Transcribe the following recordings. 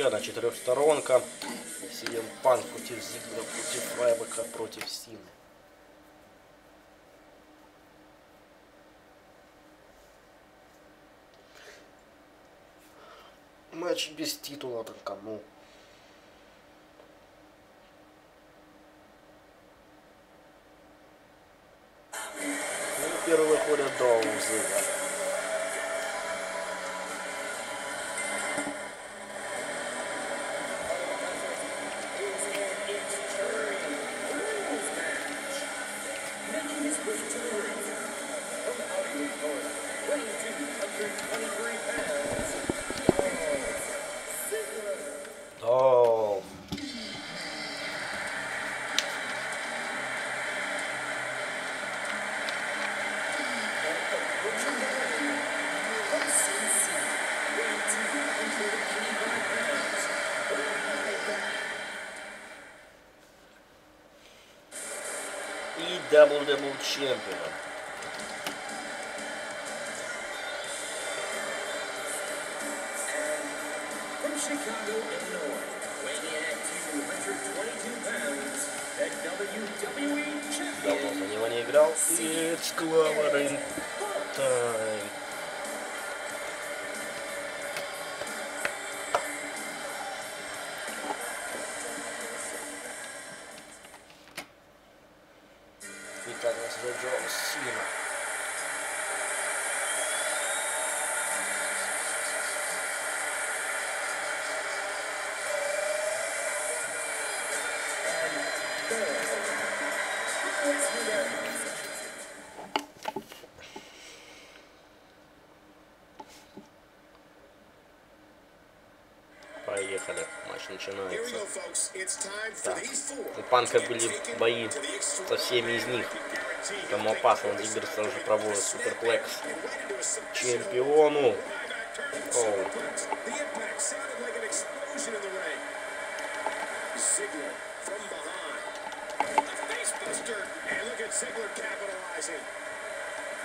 Одна четырехсторонка. CM Punk против Зиглера, против Райбека, против Сины. Матч без титула, там кому? Ну, первый выходит Долл Зиглер. Долл. И WWE чемпион. From Chicago, Illinois, weighing in at 222 pounds, the WWE Давно Champion, за него не играл. И Эксклавер Тайм. Матч начинается. Так. У Панка были бои со всеми из них. Тому опасно. Зиггер сразу же проводит суперплекс чемпиону. Oh. capitalizing.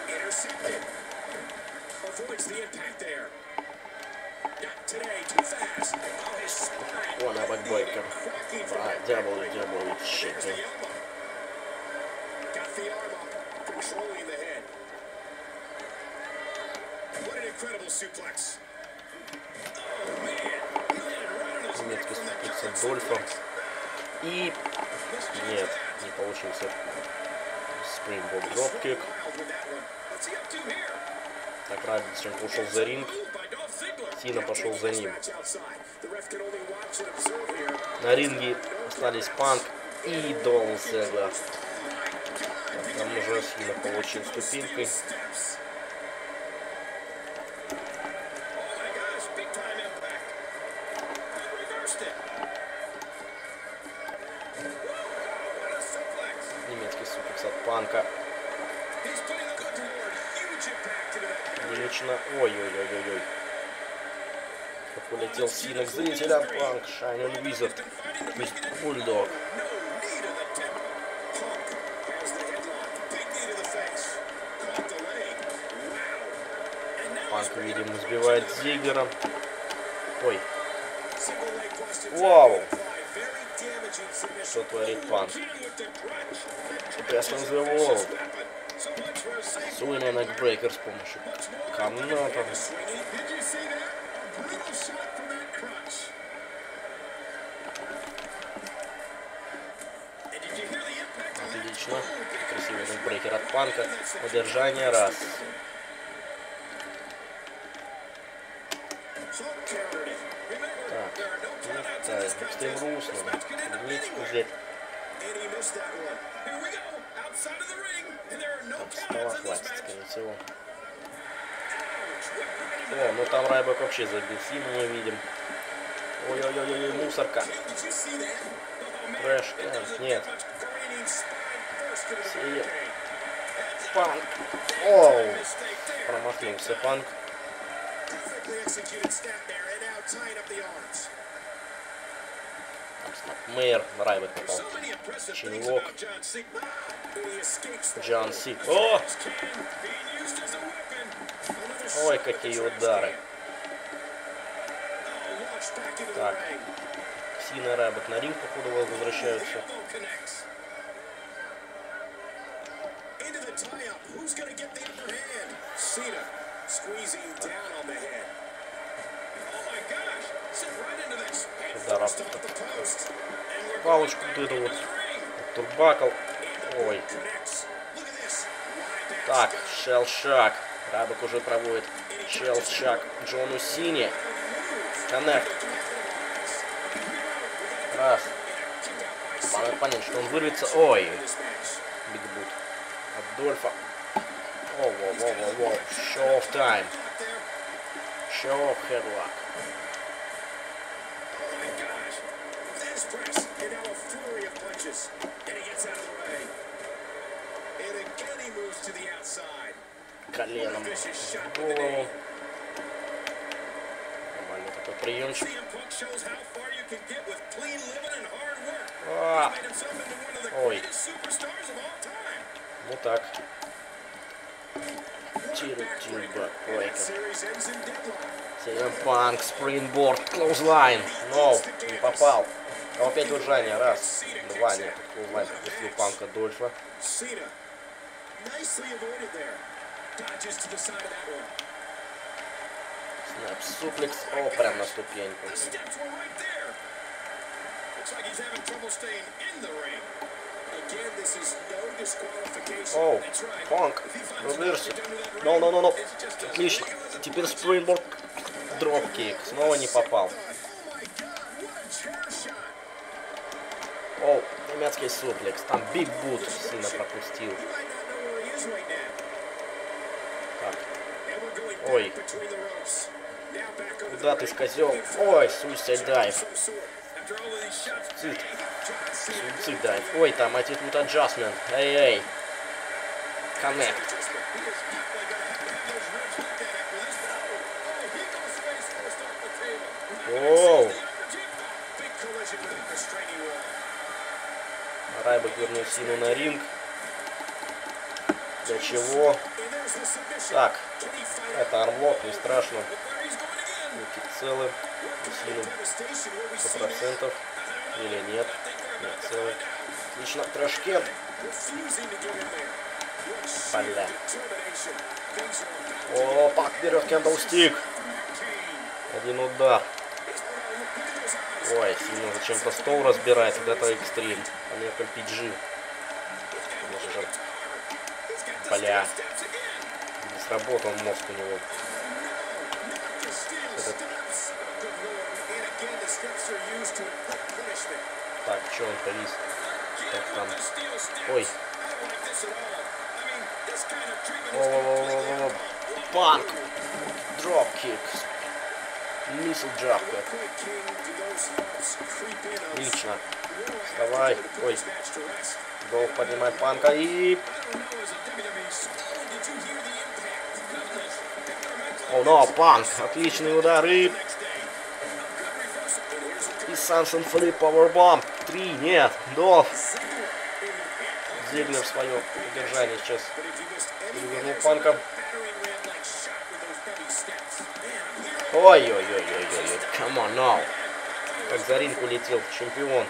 Intercepted. Avoids the impact there. Not today. Too fast. Oh, his spine. О, на бэкбрейкер. Cracking from А, дьявол, дьявол, There's the чемпион. elbow. Got the arm up, controlling the head. What an incredible suplex. Oh, man. Man, right on his neck Немецкий from that спустился current Дольфа. suplex. И нет, не получился. Спрингбок дропкик. Так Рабинсон ушел за ринг. Сина пошел за ним. На ринге остались Панк и Долл Зиглер. Там уже Сина получил ступенькой. Oh. Немецкий суплекс от Панка. He's putting the good Lord huge impact into that. Лично. Ой-ой-ой-ой-ой. Как улетел Сина к зрителям. Панк, Шайнин Визард. Бульдог. Панк, видимо, сбивает Зиггера. Ой. Вау. Что творит Панк. A safe Суина Некбрейкер с помощью каната. Отлично. Красивый Некбрейкер от Панка. Удержание раз. Так, there are no ну countouts in да, this Экстрим contest. Рус This надо. match can end up Линейку anywhere. взять. And he missed that one. Here we go. Outside of the ring. And there are no Там стола хватит, скорее всего. О, ну там Райбек вообще забил Сину, мы видим. Ой-ой-ой-ой, мусорка. Oh. Трэш, нет. barricade. Панк. Оу. Промахнулся Панк. Мэр Райбек попал. The Джон Сик. О! Ой, какие удары. Так. Сина Рабок на ринг, походу, возвращаются. Удар Палочку вот эту вот. Турбакл. Ой. Так, шел шаг. Рабок уже проводит Челс шаг Джону Сини. Коннект. Раз. Надо понять, что он вырвется. Ой. Бигбут. От Дольфа. О, во, во, во, во. Show of time. Show of headlock. коленом. О. Нормальный такой приемчик. А. Ой. Ну так. Тиру тюба. Ой. Сиэмпанк, спринборд, клоузлайн. Ноу, не попал. А опять удержание. Раз, два, нет. Клоузлайн против Панка дольше. Nicely avoided there. Снэп, суплекс. О, прям на ступеньку. Оу, Конг, разбежься. Но, но, но, но. Отлично. Теперь спринборд дропкик. Снова не попал. Оу, немецкий суплекс. Там биг бут сильно пропустил. Ой. Куда ты, козел? Ой, суйся, драйв. Суицид. Суицид драйв. Ой, там аттитут аджастмент. Эй-эй. Коннект. Оу. Райбок вернул силу на ринг. Для чего? Так, это орлок, не страшно. Руки целы, усилим 100% или нет. Нет, целый. Отлично, трэшкет. Бля. О, вперед, берет кендалстик. Один удар. Ой, сильно зачем-то стол разбирает. Вот это экстрим. А не PG. Бля. Не сработал мозг у него. Этот... Так, что он повис? Как там? Ой. О, -о, -о, -о, -о. Панк. Дропкик. Лису джавка. Отлично. Вставай. Ой. Гол поднимает панка и... О, oh, да, no, панк. Отличный удар и... И Сансон Флип Пауэрбомб. Три, нет, дов. Зиглер свое удержание сейчас перевернул панка. Ой-ой-ой it. Come on now. Как за ринг улетел чемпион.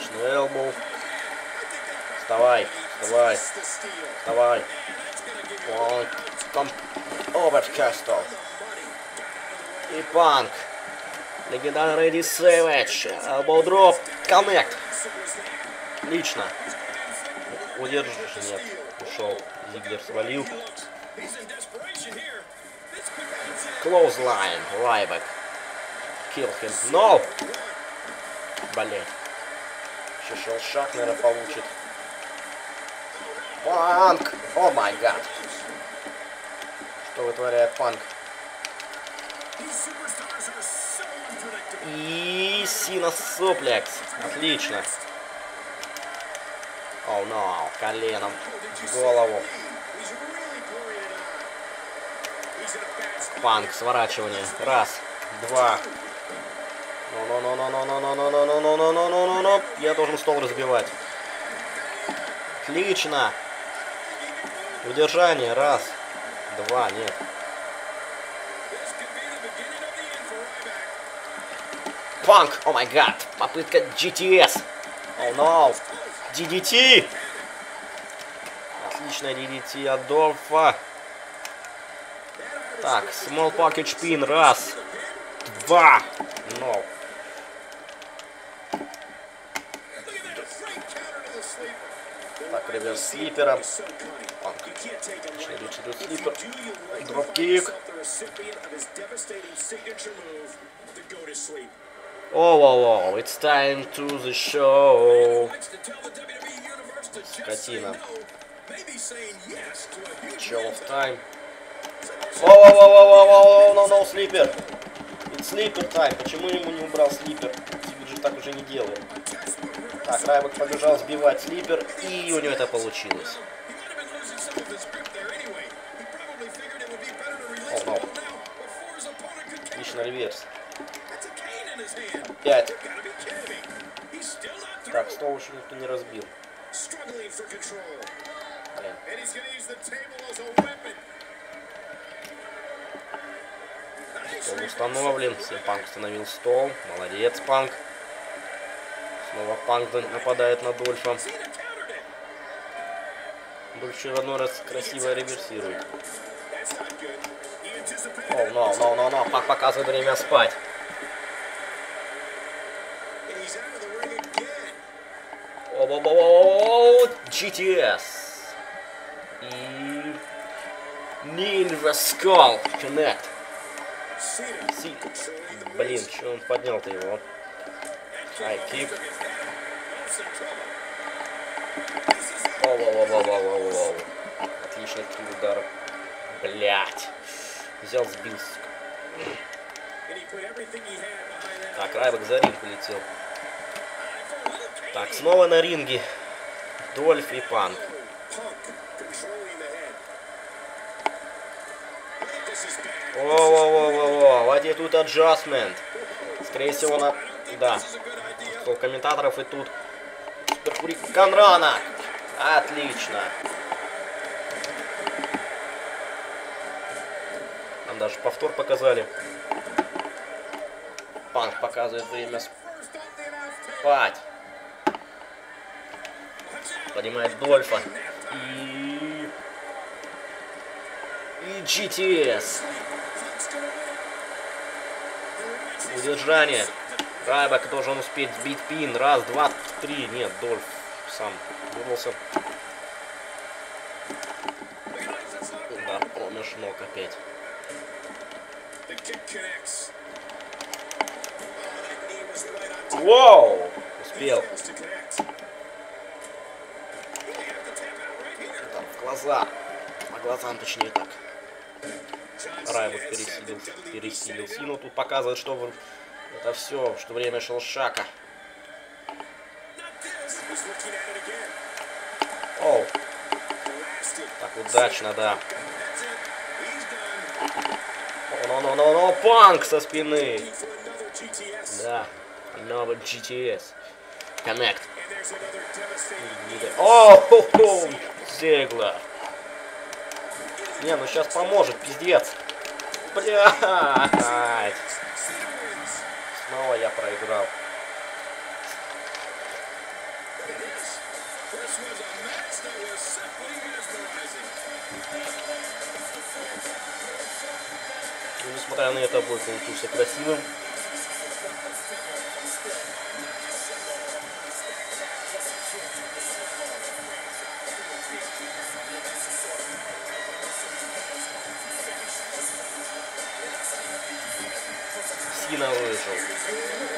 Шнелбу. Вставай, вставай, вставай. One, там Оверкастл. И Панк. Легендарный Рэдди Сэвидж. Элбоудроп. Коннект. Лично. Удержишь, нет ушел. Зиглер свалил. Close line. Лайбек. Kill him. No! Блин. Еще шелшак, наверное, получит. Панк! О май гад! Что вытворяет панк? И Сина Суплекс. Отлично. О, oh, no. Коленом в голову. He's really pouring it on. He's in a bad spot. Панк, сворачивание. Раз, два. Ну-ну-ну-ну-ну-ну-ну-ну-ну-ну-ну-ну-ну-ну-ну. Я должен стол разбивать. Отлично. Удержание. Раз. Два. Нет. Панк. О май гад. Попытка GTS. О, oh, no. DDT. Отличная DDT от Дорфа. Так, small package pin. Раз. Два. No. Так, ребят, слипера. You слипер. Дропкик. Oh, oh, oh, it's time to the show. Скотина. Show of time. О, о, о, о, о, о, no, no, слипер. It's слипер time. Почему ему не убрал слипер? Слипер же так уже не делает. Так, Райбок побежал сбивать слипер, и у него это получилось. Oh. Отлично, реверс. Through. Так, стол еще никто не разбил. Стол установлен. Все, Панк установил стол. Молодец, Панк. Снова Панк нападает на Дольфа. Дольф еще одной раз красиво реверсирует. О, но, но, но, но, показывает время спать. GTS. И... Ninja Skull Connect. Cena Си. showing the Блин, что он поднял-то его? Ай, кик. Took his head. Oh, some trouble. This is it. Воу-воу-воу-воу-воу-воу. Отличный такой удар. Блять. Взял, behind that. Так, Райбок за ринг полетел. Так, снова на ринге. Дольф и Панк. Во-во-во-во-во, вот и тут аджастмент. Скорее всего, на... Да, стол комментаторов и тут Суперхурик Конрана. Отлично. Нам даже повтор показали. Панк показывает время спать. Поднимает Дольфа. И... И GTS. Удержание. Райбак должен успеть сбить пин. Раз, два, три. Нет, Дольф сам вырвался. Удар промеж ног опять. The kick глаза. По глазам, точнее так. Set пересилил, пересилил. Сину. Тут показывает, что это все, что время шел шака. Not this. He's looking at it again. Оу, так удачно, да. Ну, ну, ну, ну, панк со спины. Да, новый GTS. Connect. О, хо, хо, Зиглер. Не, ну сейчас поможет, пиздец. Блядь. Снова я проиграл. И несмотря на это, бой получился красивым. Сина